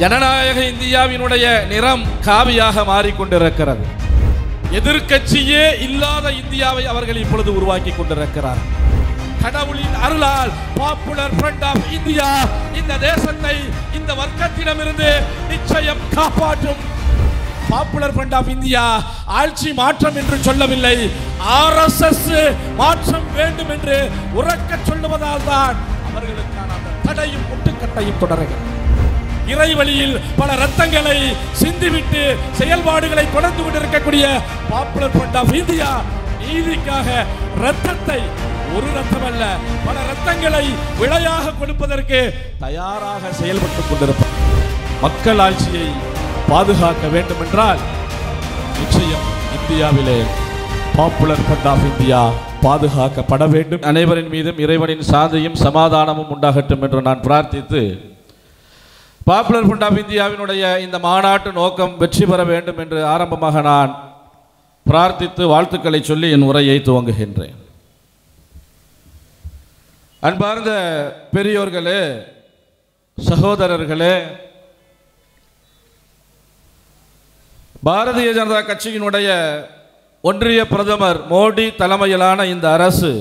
ஜனநாயக இந்தியாவினுடைய நிறம் காவியாக மாறிக்கொண்டிருக்கிறது. எதிர்க்கட்சியே இல்லாத இந்தியாவை அவர்கள் இப்பொழுது உருவாக்கி கொண்டிருக்கிறார் கடவுளின் அருளால் பாப்புலர் ஃப்ரண்ட் ஆஃப் இந்தியா இந்த தேசத்தை இந்த வர்க்கத்திடமிருந்து நிச்சயம் காப்பாற்றும். பாப்புலர் ஃப்ரண்ட் ஆஃப் இந்தியா ஆட்சி மாற்றம் என்று சொல்லவில்லை ஆர்எஸ்எஸ் மாற்றம் வேண்டும் என்று உறக்க சொல்லுவதால் தான் அவர்களுக்கான அந்த தடையும் முட்டுக்கட்டையும் தொடர்கிறது. இறைவழியில் பல ரத்தங்களை சிந்திவிட்டு செயல்பாடுகளை தொடர்ந்து கொண்டிருக்கக்கூடிய பாப்புலர் ஃப்ரண்ட் ஆஃப் இந்தியா நீதிக்காக ரத்தத்தை ஒரு ரத்தம் அல்ல பல ரத்தங்களை விளையாக கொடுப்பதற்கு தயாராக செயல்பட்டுக் கொண்டிருப்பார் மக்கள் ஆட்சியை பாதுகாக்க வேண்டும் என்றால் நிச்சயம் இந்தியாவிலே பாப்புலர் ஃப்ரண்ட் ஆஃப் இந்தியா பாதுகாக்கப்பட வேண்டும். அனைவரின் மீதும் இறைவனின் சாந்தியும் சமாதானமும் உண்டாகட்டும் என்று நான் பிரார்த்தித்து பாப்புலர் ஃப்ரண்ட் ஆஃப் இந்தியாவினுடைய இந்த மாநாட்டு நோக்கம் வெற்றி பெற வேண்டும் என்று ஆரம்பமாக நான் பிரார்த்தித்து வாழ்த்துக்களை சொல்லி என் உரையை துவங்குகின்றேன். அன்பார்ந்த பெரியோர்களே சகோதரர்களே பாரதிய ஜனதா கட்சியினுடைய ஒன்றிய பிரதமர் மோடி தலைமையிலான இந்த அரசு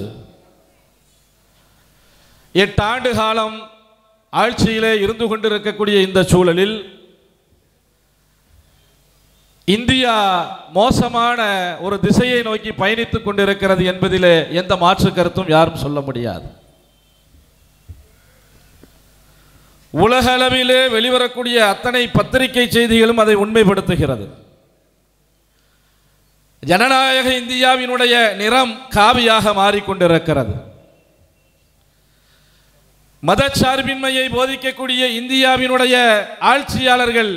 எட்டாண்டு காலம் ஆட்சியிலே இருந்து கொண்டிருக்கக்கூடிய இந்த சூழலில் இந்தியா மோசமான ஒரு திசையை நோக்கி பயணித்துக் கொண்டிருக்கிறது என்பதிலே எந்த மாற்று கருத்தும் யாரும் சொல்ல முடியாது. உலக அளவிலே வெளிவரக்கூடிய அத்தனை பத்திரிகை செய்திகளும் அதை உண்மைப்படுத்துகிறது. ஜனநாயக இந்தியாவினுடைய நிறம் காவியாக மாறிக்கொண்டிருக்கிறது. மதச்சார்பின்மையை போதிக்கக்கூடிய இந்தியாவினுடைய ஆட்சியாளர்கள்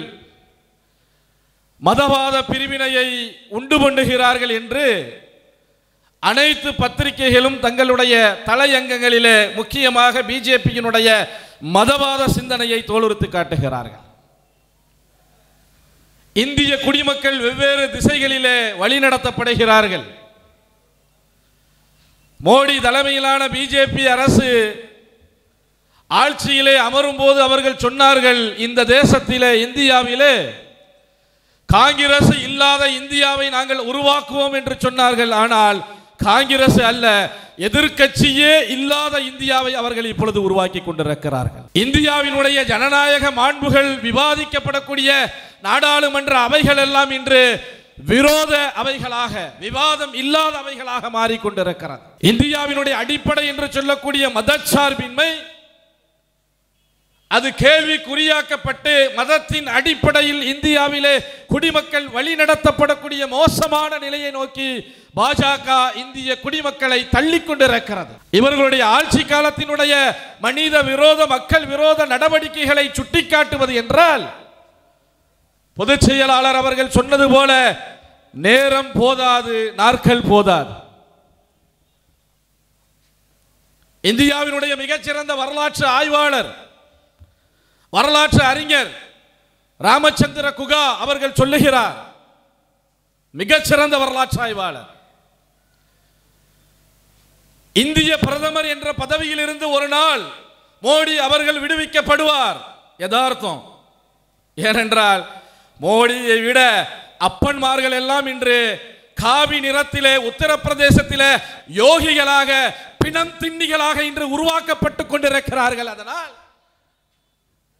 மதவாத பிரிவினையை உண்டு பண்ணுகிறார்கள் என்று அனைத்து பத்திரிகைகளும் தங்களுடைய தலையங்கங்களிலே முக்கியமாக பிஜேபியினுடைய மதவாத சிந்தனையை தோலுறுத்து காட்டுகிறார்கள். இந்திய குடிமக்கள் வெவ்வேறு திசைகளிலே வழிநடத்தப்படுகிறார்கள். மோடி தலைமையிலான பிஜேபி அரசு ஆட்சியிலே அமரும் போது அவர்கள் சொன்னார்கள் இந்த தேசத்திலே இந்தியாவிலே காங்கிரஸ் இல்லாத இந்தியாவை நாங்கள் உருவாக்குவோம் என்று சொன்னார்கள். ஆனால் காங்கிரஸ் அல்ல எதிர்க்கட்சியே இல்லாத இந்தியாவை அவர்கள் இப்பொழுது உருவாக்கி கொண்டிருக்கிறார்கள். இந்தியாவினுடைய ஜனநாயக மாண்புகள் விவாதிக்கப்படக்கூடிய நாடாளுமன்ற அவைகள் எல்லாம் இன்று விரோத அவைகளாக விவாதம் இல்லாத அவைகளாக மாறிக்கொண்டிருக்கிறது. இந்தியாவினுடைய அடிப்படை என்று சொல்லக்கூடிய மதச்சார்பின்மை அது கேள்விக்குறியாக்கப்பட்டு மதத்தின் அடிப்படையில் இந்தியாவிலே குடிமக்கள் வழிநடத்தப்படக்கூடிய மோசமான நிலையை நோக்கி பாஜக இந்திய குடிமக்களை தள்ளிக் கொண்டிருக்கிறது. இவர்களுடைய ஆட்சி காலத்தினுடைய மனித விரோத மக்கள் விரோத நடவடிக்கைகளை சுட்டிக்காட்டுவது என்றால் பொதுச் செயலாளர் அவர்கள் சொன்னது போல நேரம் போதாது நாட்கள் போதாது. இந்தியாவினுடைய மிகச்சிறந்த வரலாற்று ஆய்வாளர் வரலாற்று அறிஞர் ராமச்சந்திர குகா அவர்கள் சொல்லுகிறார் மிகச்சிறந்த வரலாற்று ஆய்வாளர். இந்திய பிரதமர் என்ற பதவியில் இருந்து ஒரு நாள் மோடி அவர்கள் விடுவிக்கப்படுவார். யதார்த்தம். ஏனென்றால் மோடியை விட அப்பன்மார்கள் எல்லாம் இன்று காவி நிறத்திலே உத்தரப்பிரதேசத்திலே யோகிகளாக பிணம் திண்ணிகளாக இன்று உருவாக்கப்பட்டு கொண்டிருக்கிறார்கள். அதனால்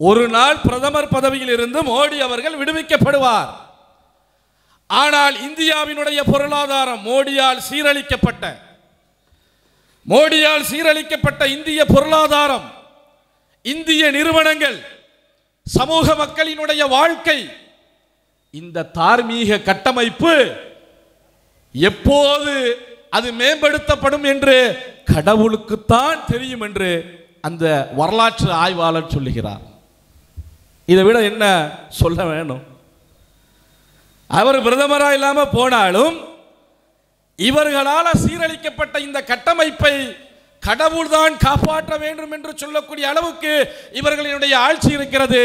ஒரு நாள் பிரதமர் பதவியில் இருந்து மோடி அவர்கள் விடுவிக்கப்படுவார். ஆனால் இந்தியாவினுடைய பொருளாதாரம் மோடியால் சீரழிக்கப்பட்ட மோடியால் சீரழிக்கப்பட்ட இந்திய பொருளாதாரம் இந்திய நிறுவனங்கள் சமூக மக்களினுடைய வாழ்க்கை இந்த தார்மீக கட்டமைப்பு எப்போது அது மேம்படுத்தப்படும் என்று கடவுளுக்குத்தான் தெரியும் என்று அந்த வரலாற்று ஆய்வாளர் சொல்லுகிறார். இதை விட என்ன சொல்ல வேணும்? அவர் பிரதமராக இல்லாமல் போனாலும் இவர்களால் சீரழிக்கப்பட்ட இந்த கட்டமைப்பை கடவுள்தான் காப்பாற்ற வேண்டும் என்று சொல்லக்கூடிய அளவுக்கு இவர்களினுடைய ஆட்சி இருக்கிறது.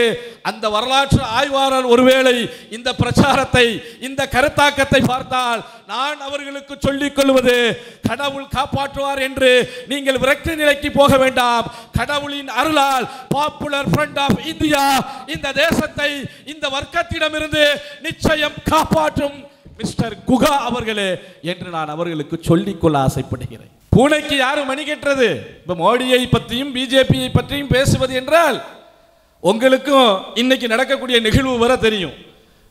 அந்த வரலாற்று ஆய்வாளர் ஒருவேளை இந்த பிரச்சாரத்தை இந்த கருத்தாக்கத்தை பார்த்தால் நான் அவர்களுக்கு சொல்லிக் கொள்வது கடவுள் காப்பாற்றுவார் என்று நீங்கள் விரக்தி நிலைக்கு போக வேண்டாம். கடவுளின் அருளால் பாப்புலர் ஃப்ரண்ட் ஆஃப் இந்தியா இந்த தேசத்தை இந்த வர்க்கத்திடமிருந்து நிச்சயம் காப்பாற்றும். மிஸ்டர் குகா அவர்களே என்று நான் அவர்களுக்கு சொல்லிக்கொள்ள ஆசைப்படுகிறேன். பூனைக்கு யாரும் மணி கட்டுறது? இப்ப மோடியை பற்றியும் பிஜேபியை பற்றியும் பேசுவது என்றால் உங்களுக்கும் இன்னைக்கு நடக்கக்கூடிய நிகழ்வு வர தெரியும்.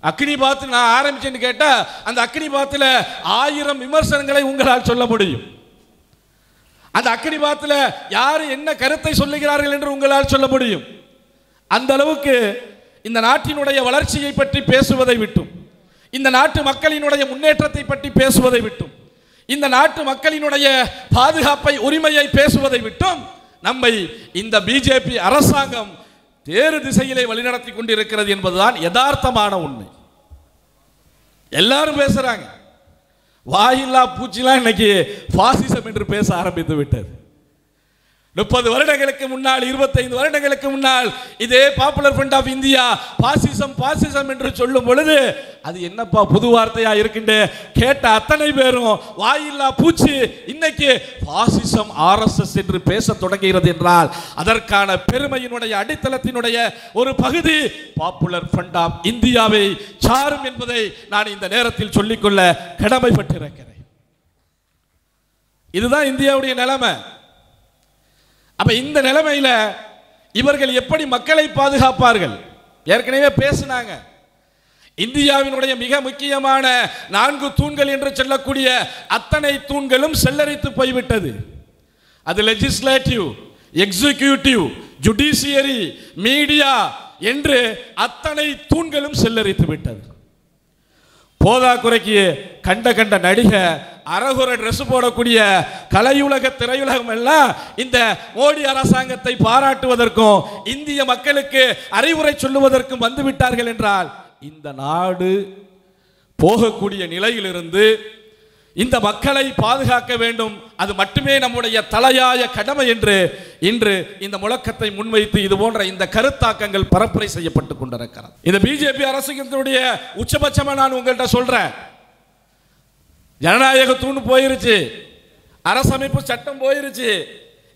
அக்னி பாத்து நான் ஆரம்பிச்சேன்னு கேட்டா அந்த அக்னி பாத்துல ஆயிரம் விமர்சனங்களை உங்களால் சொல்ல முடியும். அந்த அக்னி பாத்துல யார் என்ன கருத்தை சொல்லுகிறார்கள் என்று உங்களால் சொல்ல முடியும். அந்த அளவுக்கு இந்த நாட்டினுடைய வளர்ச்சியை பற்றி பேசுவதை விட்டும். இந்த நாட்டு மக்களினுடைய முன்னேற்றத்தை பற்றி பேசுவதை விட்டும். இந்த நாட்டு மக்களினுடைய பாதுகாப்பை உரிமையை பேசுவதை விட்டும் நம்மை இந்த பிஜேபி அரசாங்கம் வேறு திசையிலே வழிநடத்தி கொண்டிருக்கிறது என்பதுதான் யதார்த்தமான உண்மை. எல்லாரும் பேசுறாங்க. வாயில்லா பூச்சிலாம் இன்னைக்கு பாசிசம் என்று பேச ஆரம்பித்து விட்டது. முப்பது வருடங்களுக்கு முன்னால் இருபத்தைந்து வருடங்களுக்கு முன்னால் இதே பாப்புலர் ஃப்ரண்ட் ஆஃப் இந்தியா பாசிசம் பாசிசம் என்று சொல்லும் பொழுது அது என்னப்பா புது வார்த்தையா இருக்குண்டு கேட்ட அத்தனை பேரும் வாயில்லா பூச்சி இன்னைக்கு பாசிசம் ஆர்எஸ்எஸ் என்று பேச தொடங்குகிறது என்றால் அதற்கான பெருமையினுடைய அடித்தளத்தினுடைய ஒரு பகுதி பாப்புலர் ஃப்ரண்ட் ஆஃப் இந்தியாவை சாரும் என்பதை நான் இந்த நேரத்தில் சொல்லிக்கொள்ள கடமைப்பட்டிருக்கிறேன். இதுதான் இந்தியாவுடைய நிலைமை. அப்ப இந்த நிலைமையில இவர்கள் எப்படி மக்களை பாதுகாப்பார்கள்? ஏற்கனவே பேசினாங்க. இந்தியாவினுடைய மிக முக்கியமான நான்கு தூண்கள் என்று சொல்லக்கூடிய அத்தனை தூண்களும் செல்லரித்து போய்விட்டது. அது லெஜிஸ்லேட்டிவ் எக்ஸிகியூட்டிவ் ஜுடிஷியரி மீடியா என்று அத்தனை தூண்களும் செல்லரித்து விட்டது. போதாக்குறைக்கு கண்ட கண்ட நடிகை அரகுர ட்ரெஸ் போடக்கூடிய கலையுலக திரையுலகம் எல்லாம் இந்த மோடி அரசாங்கத்தை பாராட்டுவதற்கும் இந்திய மக்களுக்கு அறிவுரை சொல்லுவதற்கும் வந்து விட்டார்கள் என்றால் இந்த நாடு போகக்கூடிய நிலையிலிருந்து இந்த மக்களை பாதுகாக்க வேண்டும். அது மட்டுமே நம்முடைய தலையாய கடமை என்று இன்று இந்த முழக்கத்தை முன்வைத்து இது போன்ற இந்த கருத்தாக்கங்கள் பரப்புரை செய்யப்பட்டு கொண்டிருக்கிறது. இந்த பிஜேபி அரசுடைய உச்சபட்சமா நான் உங்கள்கிட்ட சொல்றேன். ஜனநாயக தூண் போயிருச்சு. அரசமைப்பு சட்டம் போயிருச்சு.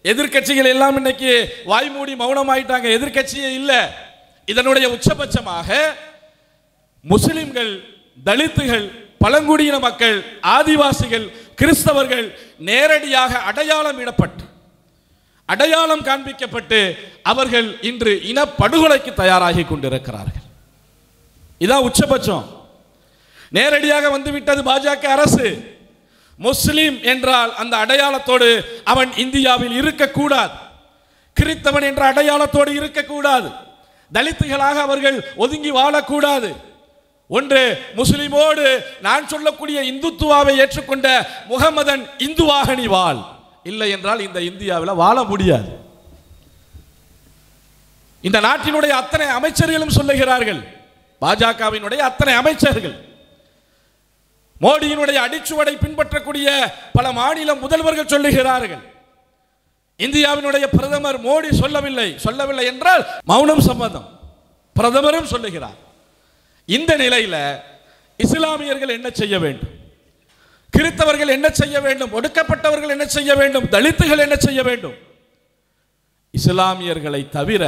எதிர்க்கட்சிகள் எல்லாம் இன்னைக்கு வாய்மூடி மௌனமாயிட்டாங்க. எதிர்க்கட்சியே இல்லை. இதனுடைய உச்சபட்சமாக முஸ்லிம்கள் தலித்துகள் பழங்குடியின மக்கள் ஆதிவாசிகள் கிறிஸ்தவர்கள் நேரடியாக அடையாளம் இடப்பட்டு அடையாளம் காண்பிக்கப்பட்டு அவர்கள் இன்று இனப்படுகொலைக்கு தயாராகி கொண்டிருக்கிறார்கள். இதான் உச்சபட்சம். நேரடியாக வந்துவிட்டது பாஜக அரசு. முஸ்லீம் என்றால் அந்த அடையாளத்தோடு அவன் இந்தியாவில் இருக்கக்கூடாது. கிறித்தவன் என்ற அடையாளத்தோடு இருக்கக்கூடாது. தலித்துகளாக அவர்கள் ஒதுங்கி வாழக்கூடாது. ஒன்று முஸ்லிமோடு நான் சொல்லக்கூடிய இந்துத்துவாவை ஏற்றுக்கொண்ட முகமதன் இந்துவாக நீ வாழ். இல்லை என்றால் இந்த இந்தியாவில் வாழ முடியாது. இந்த நாட்டினுடைய அத்தனை அமைச்சர்களும் சொல்லுகிறார்கள். பாஜகவினுடைய அத்தனை அமைச்சர்கள். மோடியினுடைய அடிச்சுவடை பின்பற்றக்கூடிய பல மாநில முதல்வர்கள் சொல்லுகிறார்கள். இந்தியாவினுடைய பிரதமர் மோடி சொல்லவில்லை சொல்லவில்லை என்றால் மௌனம் சம்மதம். பிரதமரும் சொல்லுகிறார். இந்த நிலையில் இஸ்லாமியர்கள் என்ன செய்ய வேண்டும்? கிறித்தவர்கள் என்ன செய்ய வேண்டும்? ஒடுக்கப்பட்டவர்கள் என்ன செய்ய வேண்டும்? தலித்துகள் என்ன செய்ய வேண்டும்? இஸ்லாமியர்களை தவிர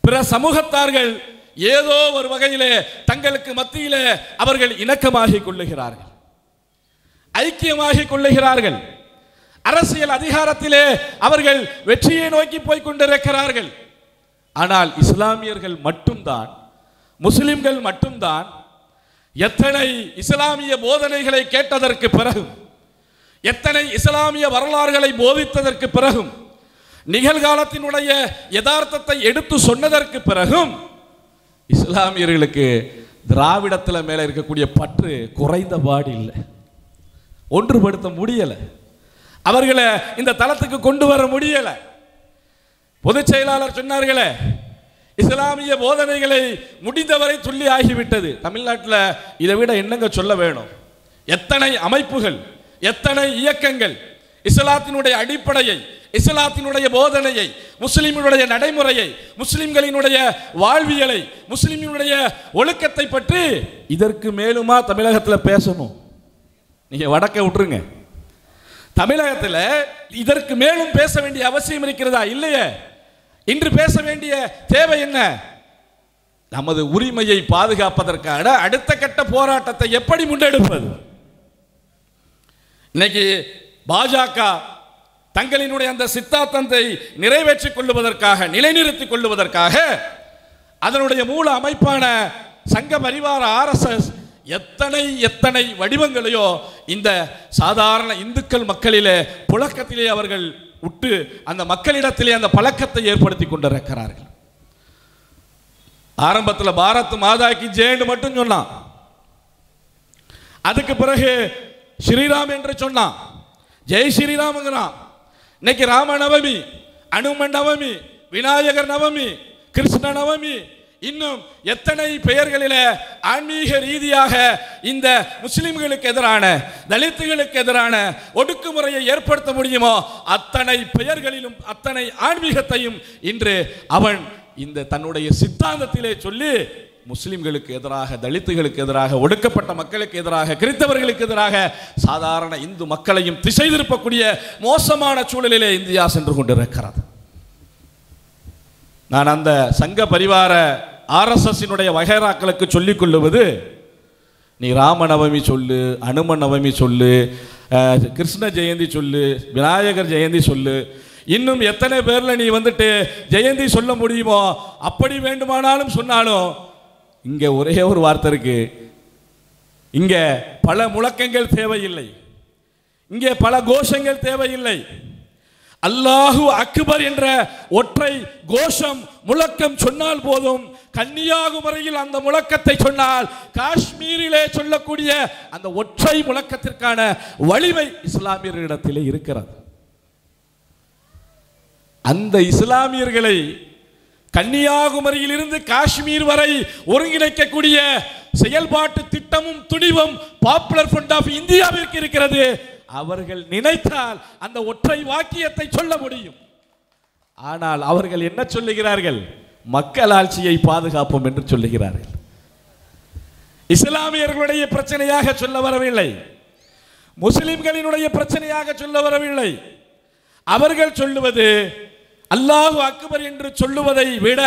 பிற சமூகத்தார்கள் ஏதோ ஒரு வகையிலே தங்களுக்கு மத்தியிலே அவர்கள் இணக்கமாகிக் கொள்ளுகிறார்கள். ஐக்கியமாகிக் கொள்ளுகிறார்கள். அரசியல் அதிகாரத்திலே அவர்கள் வெற்றியை நோக்கி போய் கொண்டிருக்கிறார்கள். ஆனால் இஸ்லாமியர்கள் மட்டும்தான் முஸ்லிம்கள் மட்டும்தான் எத்தனை இஸ்லாமிய போதனைகளை கேட்டதற்கு பிறகும் எத்தனை இஸ்லாமிய வரலாறுகளை போதித்ததற்கு பிறகும் நிகழ்காலத்தினுடைய யதார்த்தத்தை எடுத்து சொன்னதற்கு பிறகும் இஸ்லாமியர்களுக்கு திராவிடத்தில் மேலே இருக்கக்கூடிய பற்று குறைந்த பாடு இல்லை. ஒன்றுபடுத்த முடியலை. அவர்களை இந்த தளத்துக்கு கொண்டு வர முடியலை. பொதுச் செயலாளர் சொன்னார்களே இஸ்லாமிய போதனைகளை முடிந்தவரை சொல்லி ஆகிவிட்டது. தமிழ்நாட்டில் இதை விட என்னங்க சொல்ல வேணும்? எத்தனை அமைப்புகள் எத்தனை இயக்கங்கள் இஸ்லாத்தினுடைய அடிப்படையை இஸ்லாத்தினுடைய போதனையை முஸ்லிம்களுடைய நடைமுறையை முஸ்லிம்களினுடைய வாழ்வியலை முஸ்லிம்களுடைய ஒழுக்கத்தை பற்றி இதற்கு மேலுமா தமிழகத்தில் பேசணும். நீங்கள் வடக்க விட்டுருங்க. தமிழகத்தில் இதற்கு மேலும் பேச வேண்டிய அவசியம் இருக்கிறதா? இல்லையே. இன்று பேச வேண்டிய தேவை என்ன? நமது உரிமையை பாதுகாப்பதற்கான அடுத்த கட்ட போராட்டத்தை எப்படி முன்னெடுப்பது? இன்னைக்கு பாஜக தங்களினுடைய அந்த சித்தாந்தத்தை நிறைவேற்றிக் கொள்ளுவதற்காக நிலைநிறுத்திக் கொள்ளுவதற்காக அதனுடைய மூல அமைப்பான சங்க பரிவார ஆர்எஸ்எஸ் எத்தனை எத்தனை வடிவங்களையோ இந்த சாதாரண இந்துக்கள் மக்களிலே புழக்கத்திலே அவர்கள் விட்டு அந்த மக்களிடத்திலே அந்த பழக்கத்தை ஏற்படுத்தி கொண்டிருக்கிறார்கள். ஆரம்பத்தில் பாரத் மாதாக்கு ஜெயன்னு மட்டும் சொன்னான். அதுக்கு பிறகு ஸ்ரீராம் என்று சொன்னான். ஜெய் ஸ்ரீராம்ங்கிறான். இன்னைக்கு ராம நவமி அனுமன் நவமி விநாயகர் நவமி கிருஷ்ண நவமி இன்னும் எத்தனை பெயர்களில ஆன்மீக ரீதியாக இந்த முஸ்லிம்களுக்கு எதிரான தலித்துகளுக்கு எதிரான ஒடுக்குமுறையை ஏற்படுத்த முடியுமோ அத்தனை பெயர்களிலும் அத்தனை ஆன்மீகத்தையும் இன்று அவன் இந்த தன்னுடைய சித்தாந்தத்திலே சொல்லி முஸ்லிம்களுக்கு எதிராக தலித்துகளுக்கு எதிராக ஒடுக்கப்பட்ட மக்களுக்கு எதிராக கிறித்தவர்களுக்கு எதிராக சாதாரண இந்து மக்களையும் திசை திருப்பக்கூடிய மோசமான சூழலிலே இந்தியா சென்று கொண்டிருக்கிறது. நான் அந்த சங்க பரிவார ஆர்எஸ்எஸ்ஸினுடைய வகைராக்களுக்கு சொல்லிக் கொள்ளுவது நீ ராமநவமி சொல்லு அனுமநவமி சொல்லு கிருஷ்ண ஜெயந்தி சொல்லு விநாயகர் ஜெயந்தி சொல்லு. இன்னும் எத்தனை பேரில் நீ வந்துட்டு ஜெயந்தி சொல்ல முடியுமோ அப்படி வேண்டுமானாலும் சொன்னாலும் இங்க ஒரே ஒரு வார்த்தை இருக்கு. இங்க பல முழக்கங்கள் தேவையில்லை. இங்கே பல கோஷங்கள் தேவையில்லை. அல்லாஹு அக்பர் என்ற ஒற்றை கோஷம் முழக்கம் சொன்னால் போதும். கன்னியாகுமரியில் அந்த முழக்கத்தை சொன்னால் காஷ்மீரிலே சொல்லக்கூடிய அந்த ஒற்றை முழக்கத்திற்கான வலிமை இஸ்லாமியர்களிடத்திலே இருக்கிறது. அந்த இஸ்லாமியர்களை கன்னியாகுமரியிலிருந்து காஷ்மீர் வரை ஒருங்கிணைக்கக்கூடிய செயல்பாட்டு திட்டமும் துணிவும் பாப்புலர் ஃப்ரண்ட் ஆஃப் இந்தியாவிற்கு இருக்கிறது. அவர்கள் நினைத்தால் அந்த ஒற்றை வாக்கியத்தை சொல்ல முடியும். ஆனால் அவர்கள் என்ன சொல்லுகிறார்கள்? மக்கள் ஆட்சியை பாதுகாப்போம் என்று சொல்லுகிறார்கள். இஸ்லாமியர்களுடைய பிரச்சனையாக சொல்ல வரவில்லை. முஸ்லிம்களினுடைய பிரச்சனையாக சொல்ல வரவில்லை. அவர்கள் சொல்லுவது அல்லாஹு அக்பர் என்று சொல்லுவதை விட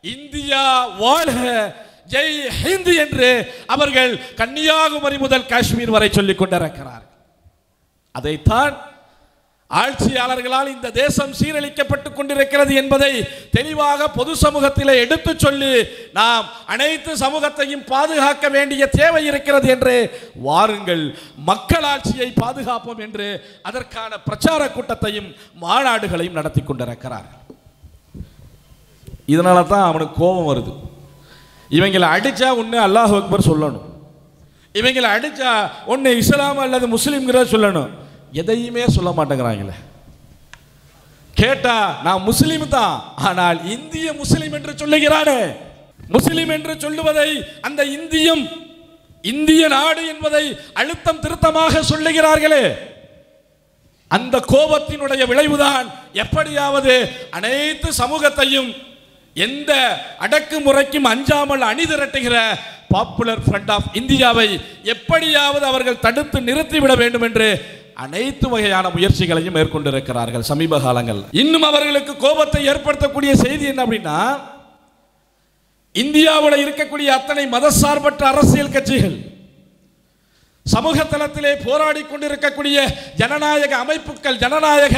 இந்தியா வாழ்க ஜெய் ஹிந்த் என்று அவர்கள் கன்னியாகுமரி முதல் காஷ்மீர் வரை சொல்லிக் கொண்டிருக்கிறார்கள். அதைத்தான் ஆட்சியாளர்களால் இந்த தேசம் சீரழிக்கப்பட்டுக் கொண்டிருக்கிறது என்பதை தெளிவாக பொது சமூகத்திலே எடுத்துச் சொல்லி நாம் அனைத்து சமூகத்தையும் பாதுகாக்க வேண்டிய தேவை இருக்கிறது என்று வாருங்கள். மக்கள் ஆட்சியை பாதுகாப்போம் என்று அதற்கான பிரச்சார கூட்டத்தையும் மாநாடுகளையும் நடத்தி கொண்டிருக்கிறார்கள் இதனால தான் அவனுக்கு கோபம் வருது. இவங்களை அடிச்சா ஒன்று அல்லாஹ் அக்பர் சொல்லணும். இவங்களை அடிச்சா ஒன்று இஸ்லாம் அல்லது முஸ்லீம்கிற சொல்லணும். எதையுமே சொல்ல மாட்டேங்கிறாங்களே. கேட்டா நான் முஸ்லீம் தான். ஆனால் இந்திய முஸ்லீம் என்று சொல்லுகிறானே. முஸ்லீம் என்று சொல்லுவதை அந்த இந்தியம் இந்திய நாடு என்பதை அழுத்தம் திருத்தமாக சொல்லுகிறார்களே. அந்த கோபத்தினுடைய விளைவுதான் எப்படியாவது அனைத்து சமூகத்தையும் எந்த அடக்குமுறைக்கும் அஞ்சாமல் அணிதிரட்டுகிற பாப்புலர் ஃப்ரண்ட் ஆஃப் இந்தியாவை எப்படியாவது அவர்கள் தடுத்து நிறுத்திவிட வேண்டும் என்று அனைத்து வகையான முயற்சிகளையும் மேற்கொண்டிருக்கிறார்கள் சமீப காலங்கள். இன்னும் அவர்களுக்கு கோபத்தை ஏற்படுத்தக்கூடிய செய்தி என்ன அப்படின்னா இந்தியாவில் இருக்கக்கூடிய அத்தனை மதசார்பற்ற அரசியல் கட்சிகள் சமூக தளத்திலே போராடி கொண்டிருக்கக்கூடிய ஜனநாயக அமைப்புகள் ஜனநாயக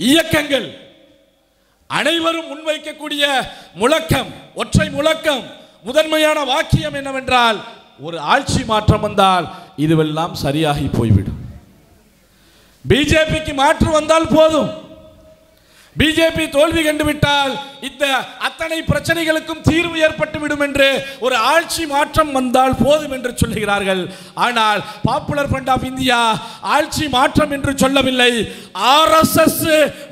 இயக்கங்கள் அனைவரும் முன்வைக்கக்கூடிய முழக்கம் ஒற்றை முழக்கம் முதன்மையான வாக்கியம் என்னவென்றால் ஒரு ஆட்சி மாற்றம் வந்தால் இதுவெல்லாம் சரியாகி போய்விடும். பிஜேபிக்கு மாற்று வந்தால் போதும். பிஜேபி தோல்வி கண்டுவிட்டால் இந்த அத்தனை பிரச்சனைகளுக்கும் தீர்வு ஏற்பட்டுவிடும் என்று ஒரு ஆட்சி மாற்றம் வந்தால் போதும் என்று சொல்லுகிறார்கள். ஆனால் பாப்புலர் ஃப்ரண்ட் ஆஃப் இந்தியா ஆட்சி மாற்றம் என்று சொல்லவில்லை. ஆர்எஸ்எஸ்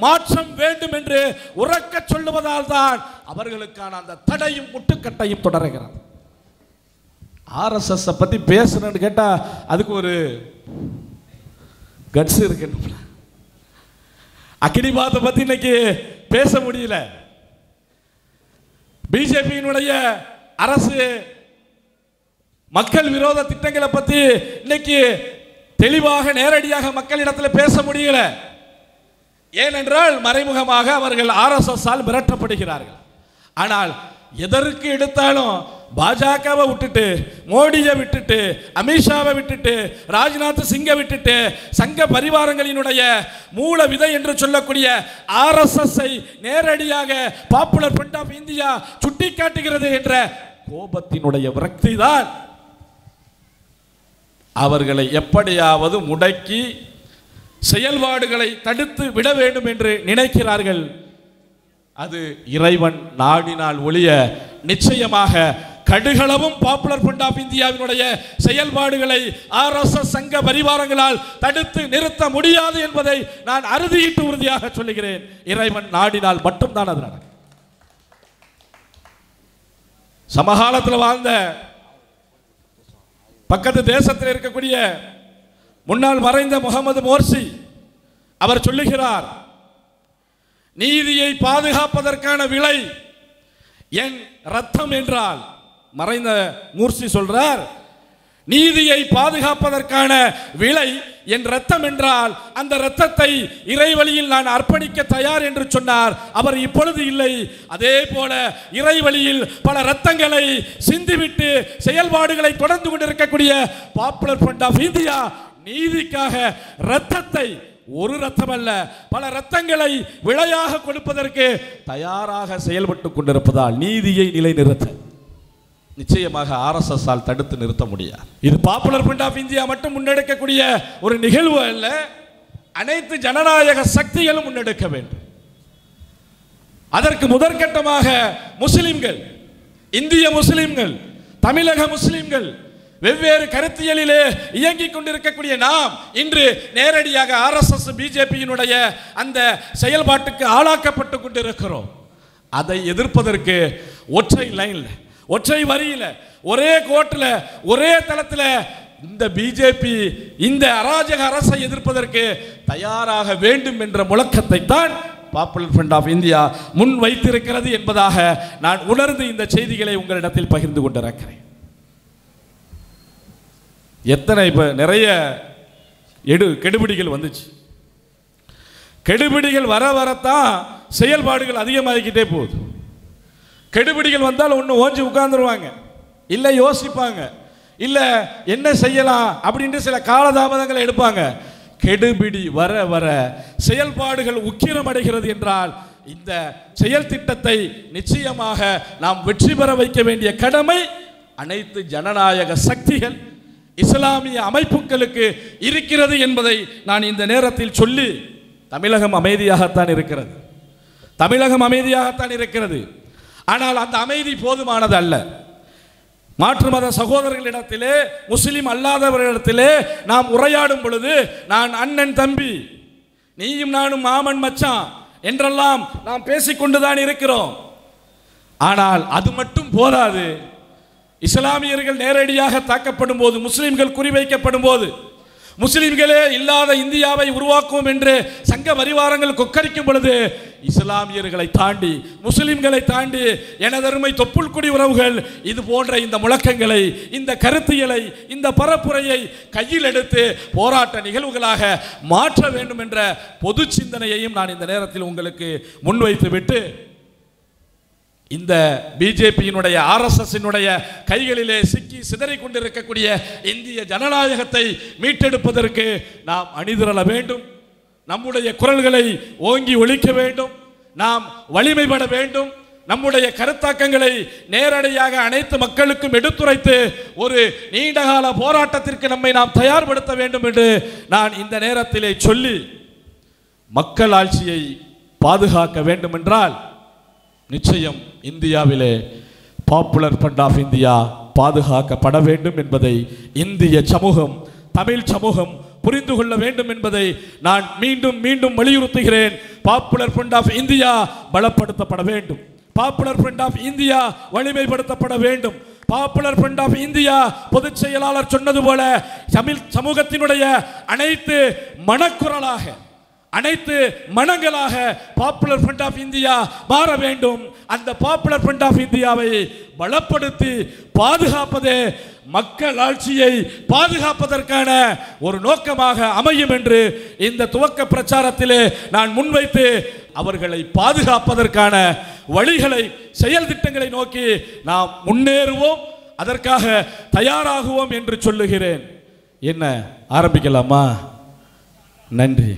மாற்றம் வேண்டும் என்று உறக்க சொல்லுவதால் தான் அவர்களுக்கான அந்த தடையும் முட்டுக்கட்டையும் தொடர்கிறது. ஆர்எஸ்எஸ் பற்றி பேசுறேன்னு கேட்டால் அதுக்கு ஒரு கட்ஸ் இருக்கணும்ல அக்னிபாத்தை பத்தி இன்னைக்கு பேச முடியல. பிஜேபியினுடைய அரசு மக்கள் விரோத திட்டங்களை பத்தி இன்னைக்கு தெளிவாக நேரடியாக மக்களிடத்தில் பேச முடியல. ஏனென்றால் மறைமுகமாக அவர்கள் ஆர்எஸ்எஸ்ஸால் மிரட்டப்படுகிறார்கள். ஆனால் எதற்கு எடுத்தாலும் பாஜகவை விட்டுட்டு மோடியை விட்டுட்டு அமித்ஷாவை விட்டுட்டு ராஜ்நாத் சிங்கை விட்டுட்டு சங்க பரிவாரங்களினுடைய மூல விதை என்று சொல்லக்கூடிய ஆர்எஸ்எஸ்ஐ நேரடியாக பாப்புலர் ஃப்ரண்ட் ஆஃப் இந்தியா சுட்டிக்காட்டுகிறது என்ற கோபத்தினுடைய விரக்தி தான் அவர்களை எப்படியாவது முடக்கி செயல்பாடுகளை தடுத்து விட வேண்டும் என்று நினைக்கிறார்கள். அது இறைவன் நாடினால் ஒழிய நிச்சயமாக கடுகளவும் பாப்புலர் ஃப்ரண்ட் ஆஃப் இந்தியாவினுடைய செயல்பாடுகளை ஆர்எஸ்எஸ் சங்க பரிவாரங்களால் தடுத்து நிறுத்த முடியாது என்பதை நான் அறுதியிட்டு உறுதியாக சொல்லுகிறேன். இறைவன் நாடினால் மட்டும்தான் அது நடக்கும். சமகாலத்தில் வாழ்ந்த பக்கத்து தேசத்தில் இருக்கக்கூடிய முன்னாள் மறைந்த முகமது மோர்சி அவர் சொல்லுகிறார் நீதியை பாதுகாப்பதற்கான விலை என் ரத்தம் என்றால் மறைந்த மூர்சி சொல்றார் நீதியை பாதுகாப்பதற்கான விலை என் ரத்தம் என்றால் அந்த ரத்தத்தை இறைவழியில் நான் அர்ப்பணிக்க தயார் என்று சொன்னார். அவர் இப்பொழுது இல்லை. அதே போல இறைவழியில் பல ரத்தங்களை சிந்திவிட்டு செயல்பாடுகளை தொடர்ந்து கொண்டிருக்கக்கூடிய பாப்புலர் ஃப்ரண்ட் ஆஃப் இந்தியா நீதிக்காக ரத்தத்தை ஒரு ரத்தம் அல்ல பல ரத்தங்களை விலையாக கொடுப்பதற்கு தயாராக செயல்பட்டு கொண்டிருப்பதால் நீதியை நிலைநிறுத்த. நிச்சயமாக ஆர்எஸ்எஸ் ஆல் தடுத்து நிறுத்த முடியாது. இது பாப்புலர் ஃப்ரண்ட் ஆஃப் இந்தியா மட்டும் முன்னெடுக்கக்கூடிய ஒரு நிகழ்வு அல்ல அனைத்து ஜனநாயக சக்திகளும் முன்னெடுக்க வேண்டும். அதற்கு முதற்கட்டமாக முஸ்லிம்கள் இந்திய முஸ்லிம்கள் தமிழக முஸ்லிம்கள் வெவ்வேறு கருத்தியலிலே இயங்கிக் கொண்டிருக்கக்கூடிய நாம் இன்று நேரடியாக ஆர்எஸ்எஸ் பிஜேபியினுடைய அந்த செயல்பாட்டுக்கு ஆளாக்கப்பட்டு கொண்டிருக்கிறோம். அதை எதிர்ப்பதற்கு ஒற்றை லைனில் ஒற்றை வரியில் ஒரே கோட்டில் ஒரே தளத்தில் இந்த பிஜேபி இந்த அராஜக அரசை எதிர்ப்பதற்கு தயாராக வேண்டும் என்ற முழக்கத்தை தான் பாப்புலர் ஃப்ரண்ட் ஆஃப் இந்தியா முன் வைத்திருக்கிறது என்பதாக நான் உணர்ந்து இந்த செய்திகளை உங்களிடத்தில் பகிர்ந்து கொண்டிருக்கிறேன். எத்தனை இப்போ நிறைய எடு கெடுபிடிகள் வந்துச்சு. கெடுபிடிகள் வர வரத்தான் செயல்பாடுகள் அதிகமாகிக்கிட்டே போகுது. கெடுபிடிகள் வந்தால் ஒன்று ஓஞ்சி உட்காந்துருவாங்க இல்லை யோசிப்பாங்க. இல்லை என்ன செய்யலாம் அப்படின்ட்டு சில காலதாமதங்களை எடுப்பாங்க. கெடுபிடி வர வர செயல்பாடுகள் உக்கிரமடைகிறது என்றால் இந்த செயல் திட்டத்தை நிச்சயமாக நாம் வெற்றி பெற வைக்க வேண்டிய கடமை அனைத்து ஜனநாயக சக்திகள். இஸ்லாமிய அமைப்புகளுக்கு இருக்கிறது என்பதை நான் இந்த நேரத்தில் சொல்லி தமிழகம் அமைதியாகத்தான் இருக்கிறது. தமிழகம் அமைதியாகத்தான் இருக்கிறது. ஆனால் அந்த அமைதி போதுமானது அல்ல மாற்று மத சகோதரர்களிடத்திலே முஸ்லீம் அல்லாதவர்களிடத்திலே நாம் உரையாடும் பொழுது நான் அண்ணன் தம்பி நீயும் நானும் மாமன் மச்சான் என்றெல்லாம் நாம் பேசிக்கொண்டுதான் இருக்கிறோம். ஆனால் அது மட்டும் போதாது. இஸ்லாமியர்கள் நேரடியாக தாக்கப்படும் போது முஸ்லீம்கள் குறிவைக்கப்படும் போது முஸ்லிம்களே இல்லாத இந்தியாவை உருவாக்குவோம் என்று சங்க பரிவாரங்கள் கொக்கரிக்கும் பொழுது இஸ்லாமியர்களை தாண்டி முஸ்லிம்களை தாண்டி எனதருமை தொப்புள் குடி உறவுகள் இது போன்ற இந்த முழக்கங்களை இந்த கருத்தியலை இந்த பரப்புரையை கையில் எடுத்து போராட்ட நிகழ்வுகளாக மாற்ற வேண்டும் என்ற பொது சிந்தனையையும் நான் இந்த நேரத்தில் உங்களுக்கு முன்வைத்துவிட்டு இந்த பிஜேபியினுடைய ஆர்எஸ்எஸ்னுடைய கைகளிலே சிக்கி சிதறிக் கொண்டிருக்கக்கூடிய இந்திய ஜனநாயகத்தை மீட்டெடுப்பதற்கு நாம் அணிதிரள வேண்டும். நம்முடைய குரல்களை ஓங்கி ஒழிக்க வேண்டும். நாம் வலிமைப்பட வேண்டும். நம்முடைய கருத்தாக்கங்களை நேரடியாக அனைத்து மக்களுக்கும் எடுத்துரைத்து ஒரு நீண்டகால போராட்டத்திற்கு நம்மை நாம் தயார்படுத்த வேண்டும் என்று நான் இந்த நேரத்திலே சொல்லி மக்கள் ஆட்சியை பாதுகாக்க வேண்டும் என்றால் நிச்சயம் இந்தியாவிலே பாப்புலர் ஃபண்ட் ஆஃப் இந்தியா பாதுகாக்கப்பட வேண்டும் என்பதை இந்திய சமூகம் தமிழ் சமூகம் புரிந்து கொள்ள வேண்டும் என்பதை நான் மீண்டும் மீண்டும் வலியுறுத்துகிறேன். பாப்புலர் ஃப்ரண்ட் ஆஃப் இந்தியா பலப்படுத்தப்பட வேண்டும். பாப்புலர் ஃப்ரண்ட் ஆஃப் இந்தியா வலிமைப்படுத்தப்பட வேண்டும். பாப்புலர் ஃப்ரண்ட் ஆஃப் இந்தியா பொதுச் செயலாளர் சொன்னது போல தமிழ் சமூகத்தினுடைய அனைத்து மனக்குரலாக அனைத்து மனங்களாக பாப்புலர் ஃப்ரண்ட் ஆஃப் இந்தியா மாற வேண்டும். அந்த பாப்புலர் ஃப்ரண்ட் ஆஃப் இந்தியாவை பலப்படுத்தி பாதுகாப்பதே மக்கள் ஆட்சியை பாதுகாப்பதற்கான ஒரு நோக்கமாக அமையும் என்று இந்த துவக்க பிரச்சாரத்திலே நான் முன்வைத்து அவர்களை பாதுகாப்பதற்கான வழிகளை செயல் திட்டங்களை நோக்கி நாம் முன்னேறுவோம் அதற்காக தயாராகுவோம் என்று சொல்லுகிறேன். என்ன? ஆரம்பிக்கலாமா? நன்றி.